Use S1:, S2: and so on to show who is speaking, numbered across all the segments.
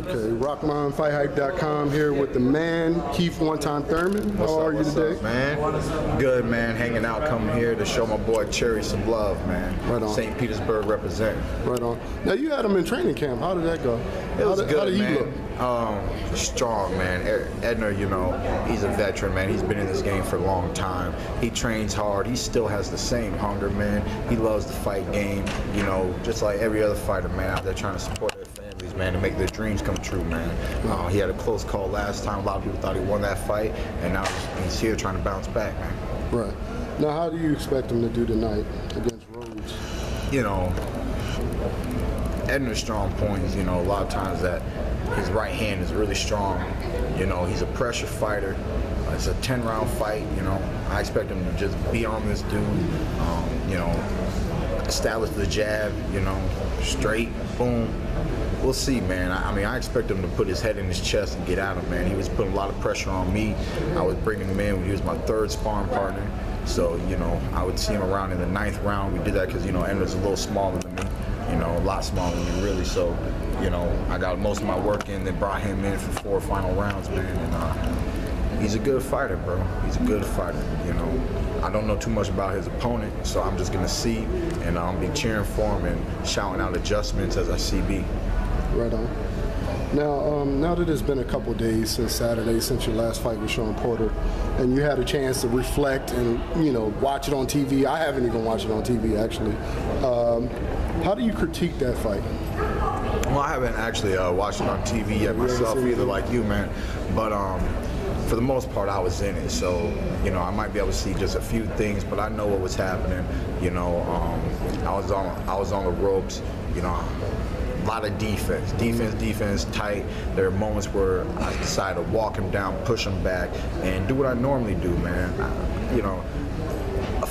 S1: Okay, RockmanFightHype.com here with the man, Keith One Time Thurman. How
S2: What's
S1: are
S2: up,
S1: you today?
S2: up, man? Good, man. Hanging out, coming here to show my boy Cherry some love, man.
S1: Right on.
S2: St. Petersburg represent.
S1: Right on. Now you had him in training camp. How did that go?
S2: It was
S1: how did,
S2: good,
S1: how did
S2: man.
S1: look?
S2: Um, strong, man. Ed- Edner, you know, he's a veteran, man. He's been in this game for a long time. He trains hard. He still has the same hunger, man. He loves the fight game, you know, just like every other fighter, man, out there trying to support families, man, to make their dreams come true, man. Uh, he had a close call last time. A lot of people thought he won that fight, and now he's- here trying to bounce back, man.
S1: Right. Now, how do you expect him to do tonight against Rhodes?
S2: you know, Edner's strong points, you know, a lot of times that his right hand is really strong. You know, he's a pressure fighter. It's a 10 round fight, you know. I expect him to just be on this dude, um, establish the jab, you know, straight, boom. We'll see, man. I, I mean, I expect him to put his head in his chest and get out of man. He was putting a lot of pressure on me. I was bringing him in when he was my third sparring partner. So, you know, I would see him around in the ninth round. We did that because, you know, Edner's a little smaller than me, you know, a lot smaller than me, really. So, you know, I got most of my work in, then brought him in for four final rounds, man. And uh, he's a good fighter, bro. He's a good fighter, you know. I don't know too much about his opponent, so I'm just going to see, and I'll be cheering for him and shouting out adjustments as I see B.
S1: Right on. Now, um, now that it's been a couple days since Saturday, since your last fight with Shawn Porter, and you had a chance to reflect and you know watch it on TV. I haven't even watched it on TV actually. Um, how do you critique that fight?
S2: Well, I haven't actually uh, watched it on TV yet myself either, like you, man. But um, for the most part, I was in it, so you know I might be able to see just a few things, but I know what was happening. You know, um, I was on I was on the ropes. You know, a lot of defense, defense, defense, tight. There are moments where I decided to walk him down, push him back, and do what I normally do, man. I, you know,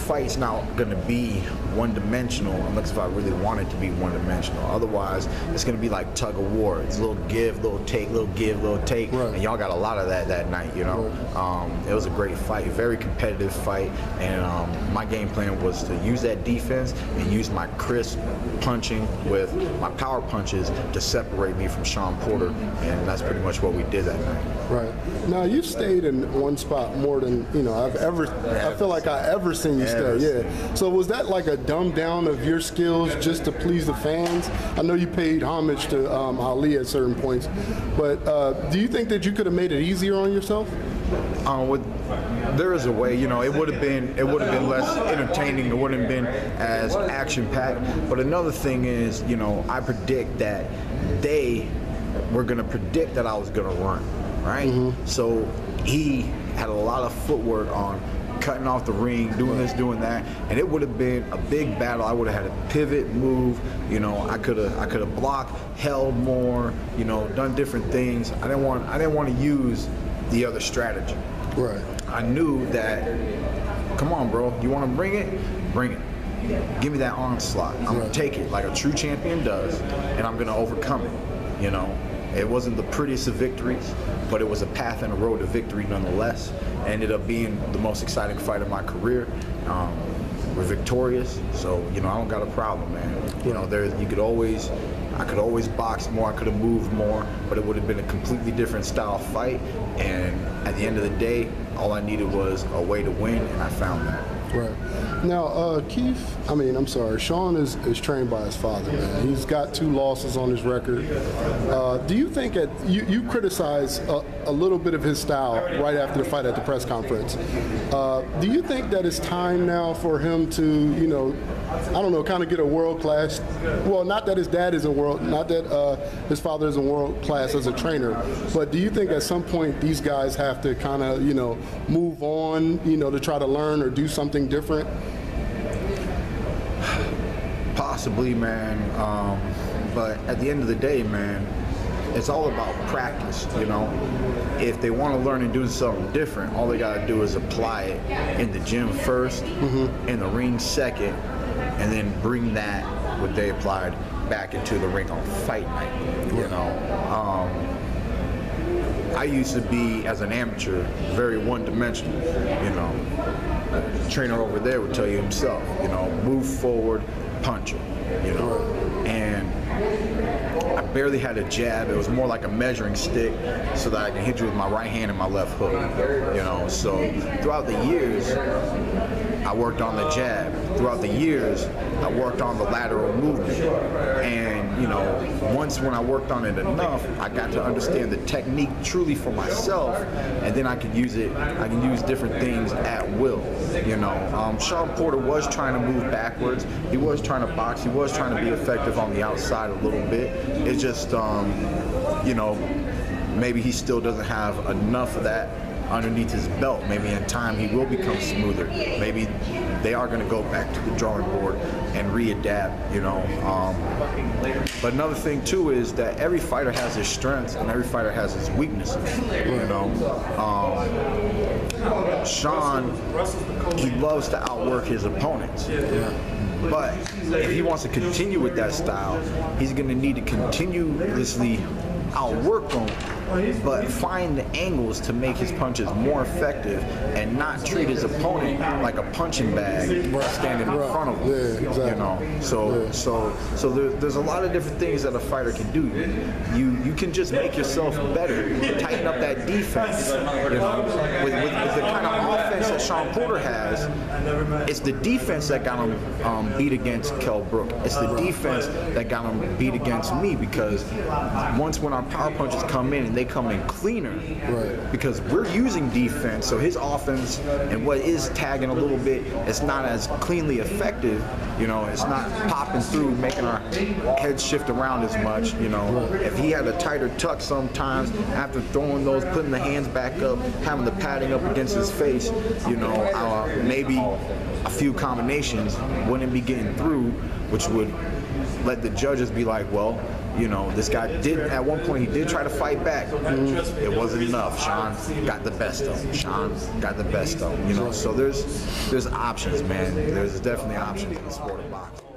S2: fight's not going to be one-dimensional unless if I really want it to be one-dimensional. Otherwise, it's going to be like tug of war. It's a little give, little take, little give, little take,
S1: Right.
S2: and y'all got a lot of that that night. You know, um, it was a great fight, very competitive fight, and um, my game plan was to use that defense and use my crisp punching with my power punches to separate me from Shawn Porter, and that's pretty much what we did that night.
S1: Right. Now you've stayed in one spot more than you know I've ever. I feel like I ever seen you Stay. Yeah. So was that like a dumb down of your skills just to please the fans? I know you paid homage to um, Ali at certain points, but uh, do you think that you could have made it easier on yourself?
S2: um, with, there is a way, you know, it would have been it would have been less entertaining. It wouldn't have been as action packed. But another thing is, you know, I predict that they were gonna predict that I was gonna run, right? So he had a lot of footwork on cutting off the ring, doing this, doing that, and it would have been a big battle. I would have had a pivot, move. You know, I could have I could have blocked, held more. You know, done different things. I didn't want I didn't want to use the other strategy.
S1: Right.
S2: I knew that, come on, bro, you want to bring it? Bring it. Give me that onslaught. I'm gonna take it like a true champion does, and I'm going to overcome it. You know, it wasn't the prettiest of victories, but it was a path and a road to victory nonetheless. Ended up being the most exciting fight of my career. Um, we're victorious, so you know I don't got a problem, man. You know, there you could always, I could always box more, I could have moved more, but it would have been a completely different style fight. And at the end of the day, all I needed was a way to win, and I found that.
S1: Right. Now, uh, Keith, I mean, I'm sorry, Shawn is, is trained by his father, man. He's got two losses on his record. Uh, do you think that you, you criticize a, a little bit of his style right after the fight at the press conference? Uh, do you think that it's time now for him to, you know, I don't know, kind of get a world class. Well, not that his dad is a world, not that uh, his father is a world class as a trainer, but do you think at some point these guys have to kind of, you know, move on, you know, to try to learn or do something different?
S2: Possibly, man. Um, but at the end of the day, man, it's all about practice, you know. If they want to learn and do something different, all they got to do is apply it in the gym 1st in the ring second, and then bring that what they applied back into the ring on fight night. You know, um, I used to be as an amateur very one-dimensional. You know, the trainer over there would tell you himself. You know, move forward, punch it. You know, and I barely had a jab. It was more like a measuring stick so that I can hit you with my right hand and my left hook. You know, so throughout the years, I worked on the jab. Throughout the years, I worked on the lateral movement. And, you know, once when I worked on it enough, I got to understand the technique truly for myself, and then I could use it, I can use different things at will. You know, um, Shawn Porter was trying to move backwards. He was trying to box. He was trying to be effective on the outside a little bit. It's just, um, you know, maybe he still doesn't have enough of that underneath his belt. Maybe in time he will become smoother. Maybe they are going to go back to the drawing board and readapt, you know. Um, but another thing too is that every fighter has his strengths and every fighter has his weaknesses, you know. Um, Shawn, he loves to outwork his opponents. But if he wants to continue with that style, he's going to need to continuously outwork them, but find the angles to make his punches more effective and not treat his opponent like a punching bag standing in front of him.
S1: Yeah, exactly.
S2: You know, so
S1: Yeah.
S2: so so there, there's a lot of different things that a fighter can do. You you can just make yourself better, tighten up that defense. You know, with, with, with the kind of offense that Shawn Porter has, it's the defense that got him um, beat against Kell Brook. It's the defense that got him beat against me because once when our power punches come in and they come in cleaner,
S1: Right.
S2: because we're using defense, so his offense and what is tagging a little bit, it's not as cleanly effective. You know, it's not popping through, making our heads shift around as much. You know, if he had a tighter tuck sometimes after throwing those, putting the hands back up, having the padding up against his face, you know, uh, maybe a few combinations wouldn't be getting through, which would let the judges be like, well, you know, this guy did at one point he did try to fight back. It wasn't enough. Shawn got the best of him. Shawn got the best of him. You know, so there's there's options, man. There's definitely options in the sport of boxing.